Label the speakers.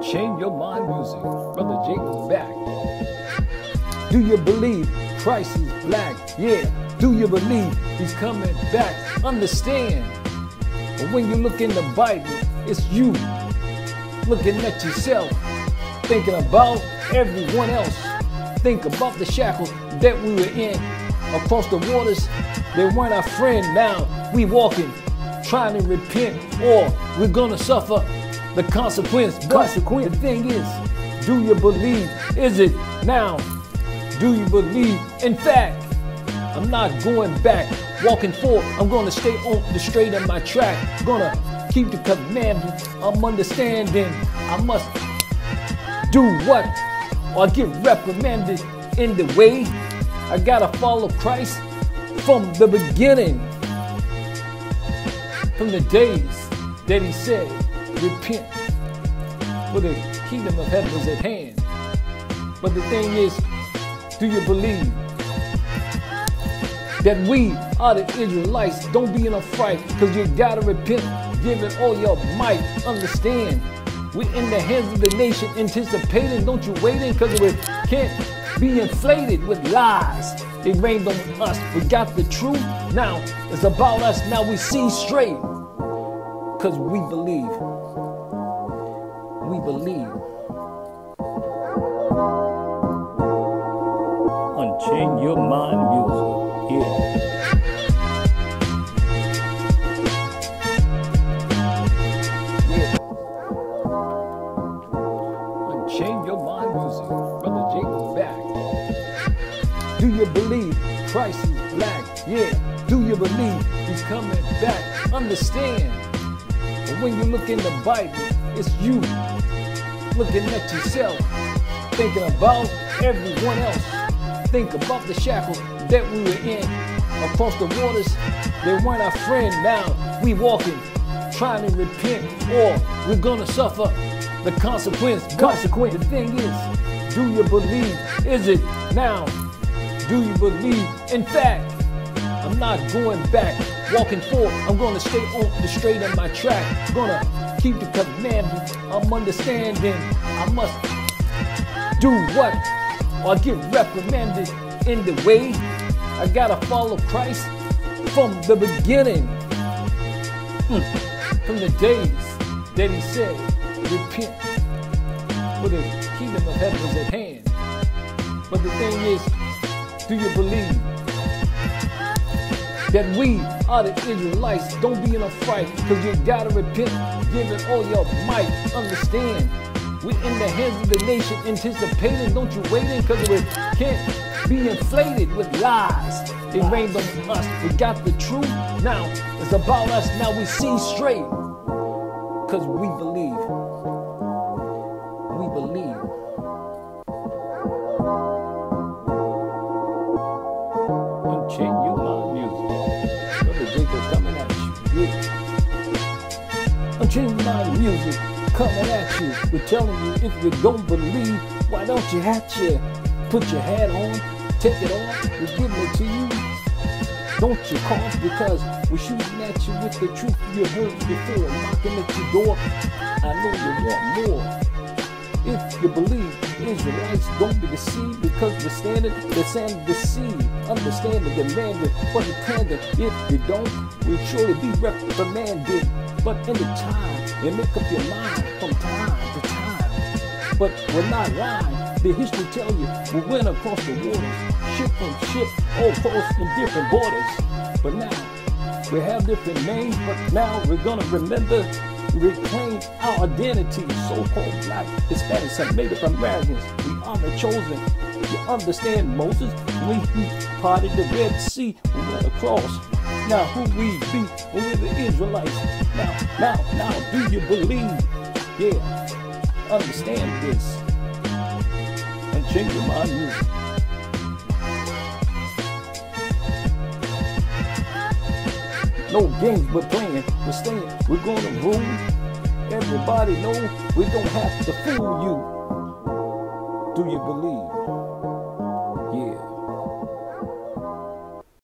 Speaker 1: Unchain Your Mind Music. Brother Jacob's back. Do you believe Christ is black? Yeah. Do you believe he's coming back? Understand. But when you look in the Bible, it's you looking at yourself, thinking about everyone else. Think about the shackles that we were in across the waters. They weren't our friend. Now we walking, trying to repent, or we're gonna suffer the consequence. Consequence. The thing is, do you believe? Is it now? Do you believe? In fact, I'm not going back, walking forward. I'm gonna stay on the straight of my track. Gonna keep the commandments. I'm understanding. I must do what? Or get reprimanded in the way. I gotta follow Christ from the beginning. From the days that he said, repent, for the kingdom of heaven is at hand. But the thing is, do you believe that we are the Israelites? Don't be in a fright, because you gotta repent, give it all your might. Understand, we're in the hands of the nation, anticipating, don't you waiting, because we can't be inflated with lies. They rained on us, we got the truth. Now it's about us, now we see straight. Because we believe. We believe. Unchain your mind music. Yeah. Unchain your mind music. Brother back. Do you believe Christ is black? Yeah. Do you believe he's coming back? Understand. But when you look in the Bible, it's you looking at yourself, thinking about everyone else. Think about the shackles that we were in across the waters. They weren't our friend. Now we walking, trying to repent, or we're gonna suffer the consequence. Consequence. The thing is, do you believe? Is it now? Do you believe? In fact, I'm not going back, walking forward. I'm gonna stay on the straight of my track. Gonna keep the commandments. I'm understanding. I must do what? Or get reprimanded in the way. I gotta follow Christ from the beginning. Hmm. From the days that he said, repent, for the kingdom of heaven is at hand. But the thing is, do you believe that we are the Israelites? Don't be in a fright, because you gotta repent, give it all your might. Understand, we're in the hands of the nation, anticipating, don't you waiting, because we can't be inflated with lies. It rained on us, we got the truth. Now it's about us, now we see straight, because we believe. We believe. Mind music coming at you. We're telling you if you don't believe, why don't you have your put your hat on, take it off, we're giving it to you. Don't you cough because we're shooting at you with the truth you heard before, knocking at your door. I know you want more. If you believe Israelites don't be deceived because we're standing, the sand of the sea, understanding, demanding, but pretending. If you don't, we'll surely be reprimanded. But in the time, you make up your mind from time to time. But we're not lying. The history tell you we went across the waters, ship from ship, all across in different borders. But now we have different names, but now we're gonna remember reclaim our identity, so-called black Hispanics and Native Americans. We are the chosen. You understand Moses? We he parted the Red Sea, we went across. Now who we be? Well, we're the Israelites. Now, now, now, do you believe? Yeah, understand this. And change your mind. No games we're playing. We're staying. We're gonna rule. Everybody know we don't have to fool you. Do you believe?